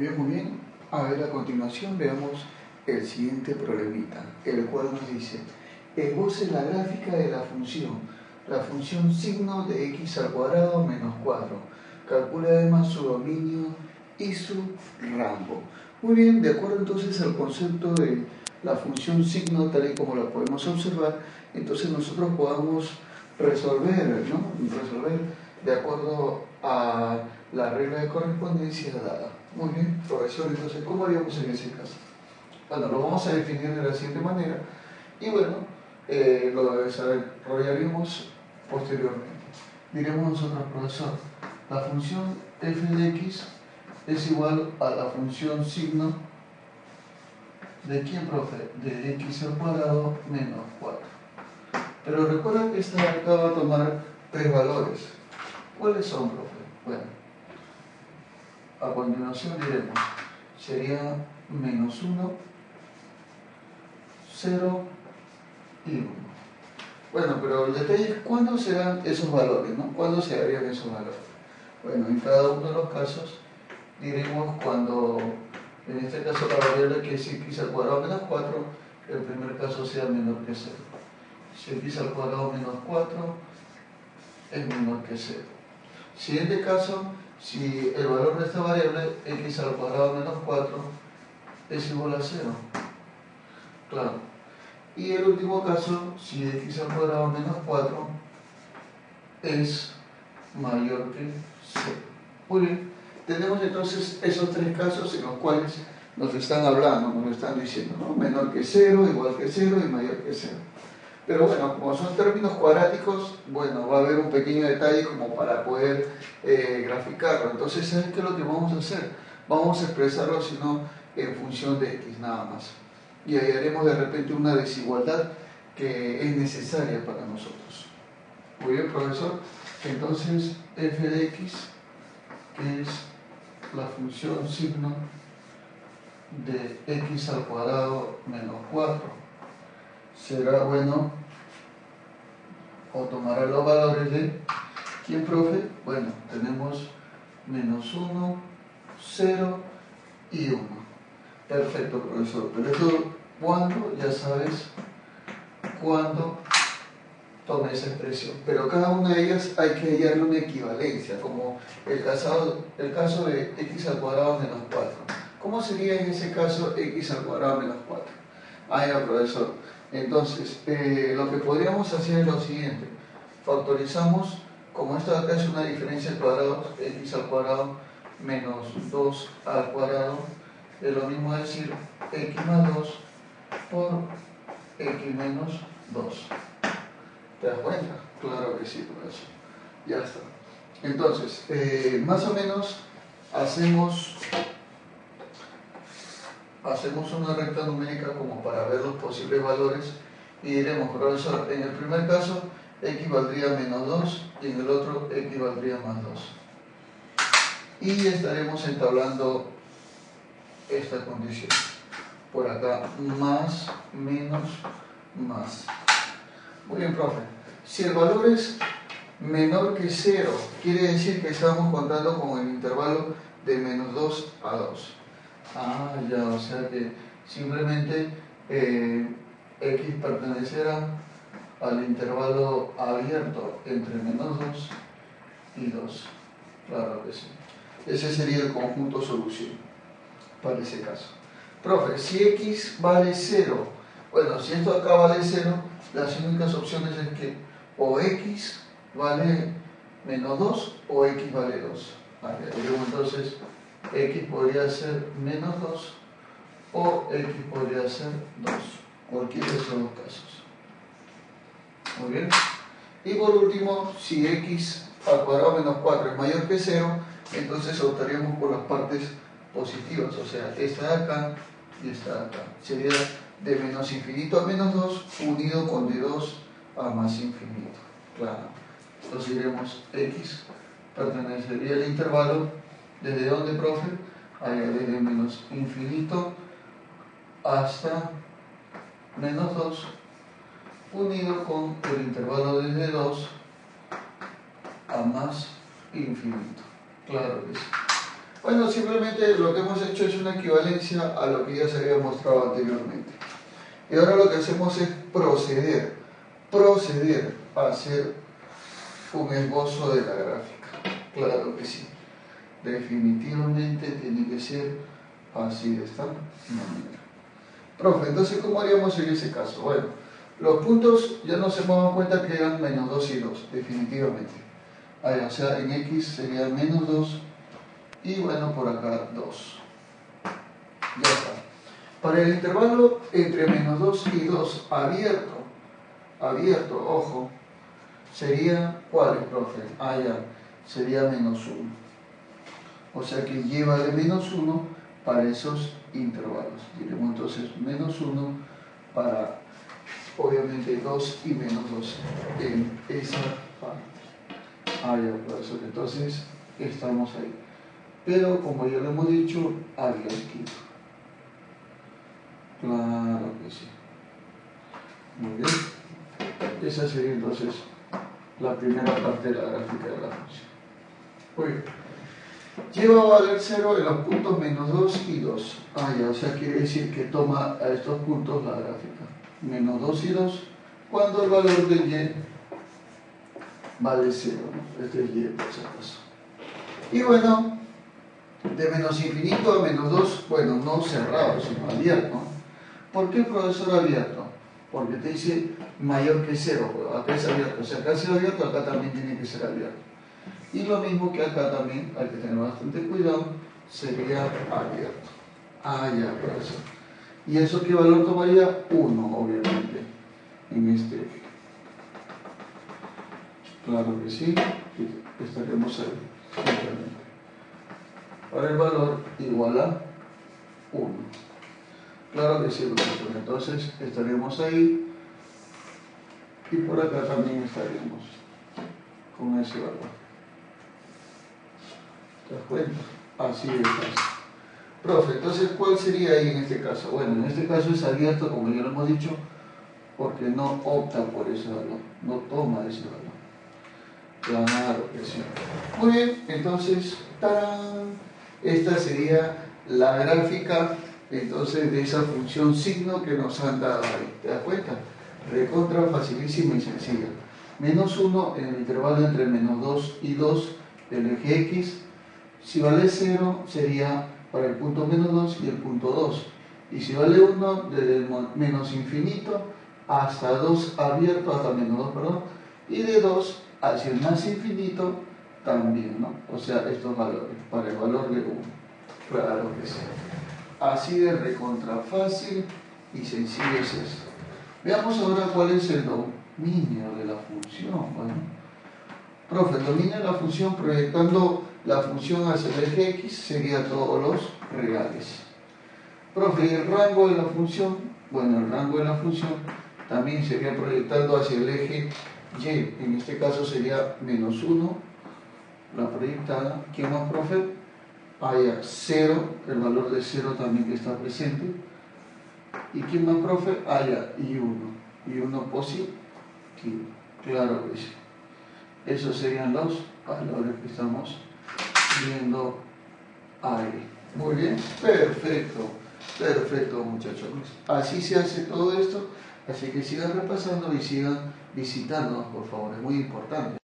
Bien, muy bien. A ver, a continuación veamos el siguiente problemita, el cual nos dice, esboce la gráfica de la función, la función signo de x al cuadrado menos 4. Calcula además su dominio y su rango. Muy bien, de acuerdo entonces al concepto de la función signo tal y como la podemos observar, entonces nosotros podamos resolver, ¿no? Resolver de acuerdo a la regla de correspondencia dada. Muy bien, profesor, entonces, ¿cómo haríamos en ese caso? Bueno, lo vamos a definir de la siguiente manera y bueno, eh, lo desarrollaríamos posteriormente. Diremos nosotros, profesor, la función f de x es igual a la función signo de quién, profe? De x al cuadrado menos 4. Pero recuerda que esta acá va a tomar tres valores. ¿Cuáles son, profe? Bueno, a continuación diremos, sería menos 1, 0 y 1. Bueno, pero el detalle es cuándo serán esos valores, ¿no? ¿Cuándo se harían esos valores? Bueno, en cada uno de los casos diremos cuando, en este caso la variable que es x al cuadrado menos 4, el primer caso sea menor que 0. Si x al cuadrado menos 4 es menor que 0. Siguiente caso, si el valor de esta variable, x al cuadrado menos 4, es igual a 0. Claro. Y el último caso, si x al cuadrado menos 4 es mayor que 0. Muy bien. Tenemos entonces esos tres casos en los cuales nos están hablando, nos están diciendo, ¿no? Menor que 0, igual que 0 y mayor que 0. Pero bueno, como son términos cuadráticos, bueno, va a haber un pequeño detalle como para poder eh, graficarlo. Entonces, ¿sabes qué es lo que vamos a hacer? Vamos a expresarlo, sino en función de x nada más. Y ahí haremos de repente una desigualdad que es necesaria para nosotros. Muy bien, profesor. Entonces, f de x, que es la función signo de x al cuadrado menos 4 será bueno o tomará los valores de ¿quién, profe? Bueno, tenemos menos 1, 0 y 1. Perfecto, profesor. Pero eso, ¿cuándo? Ya sabes cuándo toma esa expresión. Pero cada una de ellas hay que hallarle una equivalencia, como el caso, el caso de x al cuadrado menos 4. ¿Cómo sería en ese caso x al cuadrado menos 4? Ah, ya, profesor entonces, eh, lo que podríamos hacer es lo siguiente. Factorizamos, como esto acá es una diferencia de cuadrados, x al cuadrado menos 2 al cuadrado, es lo mismo decir x más 2 por x menos 2. ¿Te das cuenta? Claro que sí, por eso. Ya está. Entonces, eh, más o menos hacemos hacemos una recta numérica como para ver los posibles valores y diremos, profesor, en el primer caso x valdría menos 2 y en el otro x valdría más 2. Y estaremos entablando esta condición. Por acá, más, menos, más. Muy bien, profe. Si el valor es menor que 0, quiere decir que estamos contando con el intervalo de menos 2 a 2. Ah, ya, o sea que simplemente eh, x pertenecerá al intervalo abierto entre menos 2 y 2. Claro que sí. Ese sería el conjunto solución para ese caso. Profe, si x vale 0, bueno, si esto acá vale 0, las únicas opciones es que o x vale menos 2 o x vale 2. Vale, entonces x podría ser menos 2 o x podría ser 2, cualquiera de esos dos casos. Muy bien. Y por último, si x al cuadrado menos 4 es mayor que 0, entonces optaríamos por las partes positivas, o sea, esta de acá y esta de acá. Sería de menos infinito a menos 2 unido con de 2 a más infinito. Claro. Entonces diremos x pertenecería al intervalo ¿Desde dónde, profe? desde menos infinito hasta menos 2 unido con el intervalo desde 2 a más infinito. Claro que sí. Bueno, simplemente lo que hemos hecho es una equivalencia a lo que ya se había mostrado anteriormente. Y ahora lo que hacemos es proceder, proceder a hacer un esbozo de la gráfica. Claro que sí. Definitivamente tiene que ser así de esta manera. Profe, entonces, ¿cómo haríamos en ese caso? Bueno, los puntos ya nos hemos dado cuenta que eran menos 2 y 2, definitivamente. Ahí, o sea, en X sería menos 2 y bueno, por acá 2. Ya está. Para el intervalo entre menos 2 y 2 abierto, abierto, ojo, sería, ¿cuál es, profe? Ah, ya, sería menos 1. O sea que lleva de menos 1 para esos intervalos. Diremos entonces menos 1 para, obviamente, 2 y menos 2 en esa parte. Ah, ya, profesor. Entonces, estamos ahí. Pero, como ya lo hemos dicho, abierto. Claro que sí. Muy bien. Esa sería entonces la primera parte de la gráfica de la función. Muy bien. Lleva a valer 0 en los puntos menos 2 y 2. Ah, ya, o sea, quiere decir que toma a estos puntos la gráfica. Menos 2 y 2, cuando el valor de y vale 0. ¿no? Este es y por si acaso. Y bueno, de menos infinito a menos 2, bueno, no cerrado, sino abierto. ¿Por qué profesor abierto? Porque te dice mayor que 0, acá es abierto. O sea, acá es abierto, acá también tiene que ser abierto. Y lo mismo que acá también, hay que tener bastante cuidado, sería abierto. Ah, ya, profesor. ¿Y eso qué valor tomaría? 1, obviamente, en este. Claro que sí, estaremos ahí, simplemente. Para el valor igual a 1. Claro que sí, profesor. Entonces estaremos ahí y por acá también estaríamos con ese valor. ¿Te das cuenta? Así es. Profe, entonces, ¿cuál sería ahí en este caso? Bueno, en este caso es abierto, como ya lo hemos dicho, porque no opta por ese valor, no toma ese valor. Claro que sí. Muy bien, entonces, ¡tarán! esta sería la gráfica entonces de esa función signo que nos han dado ahí. ¿Te das cuenta? Recontra facilísima y sencilla. Menos 1 en el intervalo entre menos 2 y 2 del eje X si vale 0 sería para el punto menos 2 y el punto 2. Y si vale 1, desde el menos infinito hasta 2 abierto, hasta menos 2, perdón. Y de 2 hacia el más infinito también, ¿no? O sea, estos valores, para el valor de 1. Claro que sí. Así de recontra fácil y sencillo es esto. Veamos ahora cuál es el dominio de la función. Bueno, profe, el dominio de la función proyectando la función hacia el eje X sería todos los reales. Profe, el rango de la función? Bueno, el rango de la función también sería proyectando hacia el eje Y, en este caso sería menos 1, la proyectada. ¿Quién más, profe? Haya 0, el valor de 0 también que está presente. ¿Y quién más, profe? Haya y 1, y 1 positivo. Claro que sí. Esos serían los valores que estamos viendo ahí. Muy bien, perfecto, perfecto muchachos. Así se hace todo esto, así que sigan repasando y sigan visitándonos, por favor, es muy importante.